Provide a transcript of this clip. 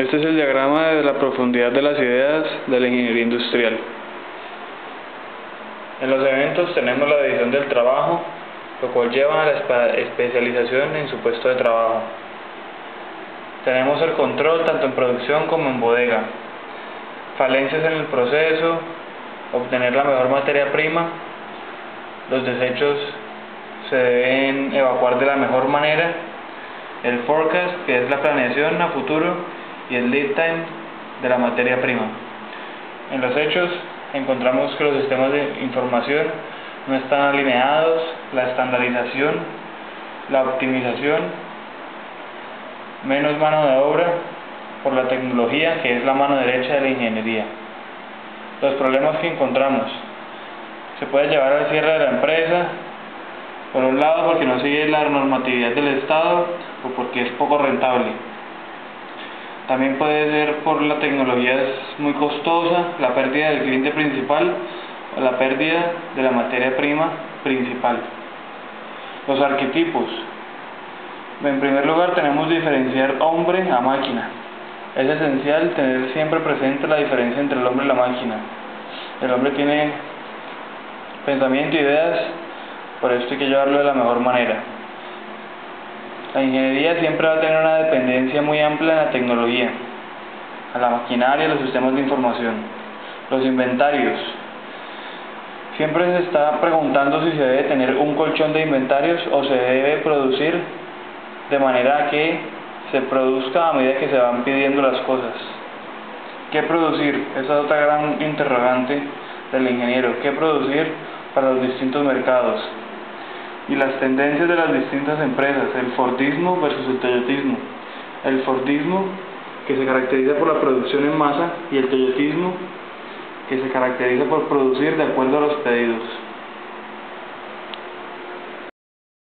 Este es el diagrama de la profundidad de las ideas de la ingeniería industrial. En los eventos tenemos la división del trabajo, lo cual lleva a la especialización en su puesto de trabajo. Tenemos el control tanto en producción como en bodega, falencias en el proceso, obtener la mejor materia prima, los desechos se deben evacuar de la mejor manera, el forecast, que es la planeación a futuro, y el lead time de la materia prima. En los hechos encontramos que los sistemas de información no están alineados, la estandarización, la optimización, menos mano de obra por la tecnología que es la mano derecha de la ingeniería. Los problemas que encontramos. Se puede llevar al cierre de la empresa, por un lado porque no sigue la normatividad del Estado o porque es poco rentable. También puede ser por la tecnología es muy costosa, la pérdida del cliente principal o la pérdida de la materia prima principal. Los arquetipos. En primer lugar tenemos diferenciar hombre a máquina. Es esencial tener siempre presente la diferencia entre el hombre y la máquina. El hombre tiene pensamiento, ideas, por esto hay que llevarlo de la mejor manera. La ingeniería siempre va a tener una dependencia muy amplia en la tecnología, a la maquinaria, a los sistemas de información. Los inventarios. Siempre se está preguntando si se debe tener un colchón de inventarios o se debe producir de manera que se produzca a medida que se van pidiendo las cosas. ¿Qué producir? Esa es otra gran interrogante del ingeniero. ¿Qué producir para los distintos mercados? Y las tendencias de las distintas empresas, el Fordismo versus el Toyotismo. El Fordismo, que se caracteriza por la producción en masa, y el Toyotismo, que se caracteriza por producir de acuerdo a los pedidos.